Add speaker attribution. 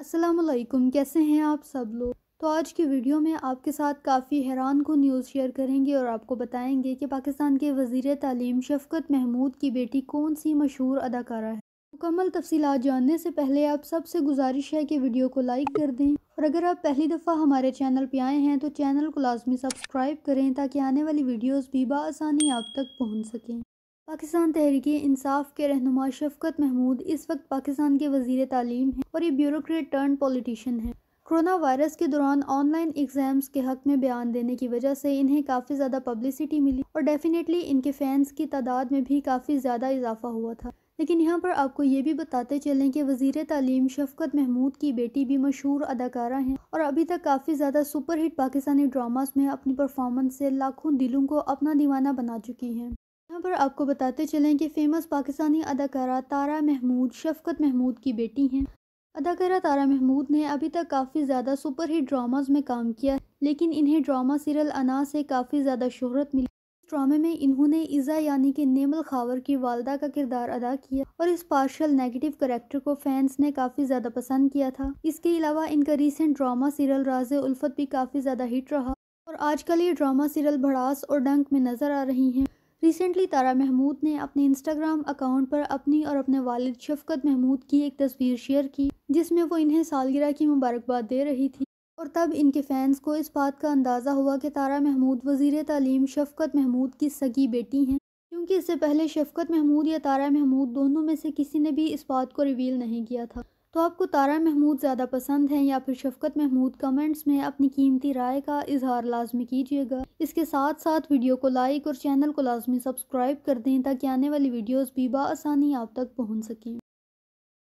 Speaker 1: असलकुम कैसे हैं आप सब लोग? तो आज की वीडियो में आपके साथ काफ़ी हैरान को न्यूज़ शेयर करेंगे और आपको बताएँगे कि पाकिस्तान के वज़ीर तालीम शफकत महमूद की बेटी कौन सी मशहूर अदाकारा है। मुकम्मल तफसीत जानने से पहले आप सबसे गुजारिश है कि वीडियो को लाइक कर दें और अगर आप पहली दफ़ा हमारे चैनल पर आए हैं तो चैनल को लाजमी सब्सक्राइब करें ताकि आने वाली वीडियोज़ भी बसानी आप तक पहुँच सकें। पाकिस्तान तहरीक इंसाफ के रहनुमा शफकत महमूद इस वक्त पाकिस्तान के वज़ीर तालीम हैं और ये ब्यूरोक्रेट टर्न पॉलिटिशियन हैं। कोरोना वायरस के दौरान ऑनलाइन एग्ज़ाम्स के हक में बयान देने की वजह से इन्हें काफ़ी ज़्यादा पब्लिसिटी मिली और डेफिनेटली इनके फैंस की तादाद में भी काफ़ी ज़्यादा इजाफा हुआ था। लेकिन यहाँ पर आपको ये भी बताते चलें कि वज़ीर तालीम शफकत महमूद की बेटी भी मशहूर अदाकारा हैं और अभी तक काफ़ी ज़्यादा सुपरहिट पाकिस्तानी ड्रामास में अपनी परफॉर्मेंस से लाखों दिलों को अपना दीवाना बना चुकी हैं। यहाँ पर आपको बताते चलें कि फ़ेमस पाकिस्तानी अदाकारा तारा महमूद, शफकत महमूद की बेटी हैं। अदाकारा तारा महमूद ने अभी तक काफ़ी ज़्यादा सुपरहिट ड्रामास में काम किया लेकिन इन्हें ड्रामा सीरियल अना से काफ़ी ज़्यादा शोहरत मिली। इस ड्रामे में इन्होंने इज़ा यानी कि नेमल खावर की वालदा का किरदार अदा किया और इस पार्शल नेगेटिव करेक्टर को फैंस ने काफ़ी ज़्यादा पसंद किया था। इसके अलावा इनका रिसेंट ड्रामा सीरियल राज उल्फत भी काफ़ी ज़्यादा हिट रहा और आजकल ये ड्रामा सीरियल भड़ास और डंक में नज़र आ रही हैं। रिसेंटली तारा महमूद ने अपने इंस्टाग्राम अकाउंट पर अपनी और अपने वालिद शफकत महमूद की एक तस्वीर शेयर की, जिसमें वो इन्हें सालगिरह की मुबारकबाद दे रही थी। और तब इनके फैंस को इस बात का अंदाज़ा हुआ कि तारा महमूद वज़ीर तालीम शफकत महमूद की सगी बेटी हैं, क्योंकि इससे पहले शफकत महमूद या तारा महमूद दोनों में से किसी ने भी इस बात को रिवील नहीं किया था। तो आपको तारा महमूद ज़्यादा पसंद है या फिर शफकत महमूद कमेंट्स में अपनी कीमती राय का इजहार लाजमी कीजिएगा। इसके साथ साथ वीडियो को लाइक और चैनल को लाजमी सब्सक्राइब कर दें ताकि आने वाली वीडियोज़ भी बसानी आप तक पहुँच सकें।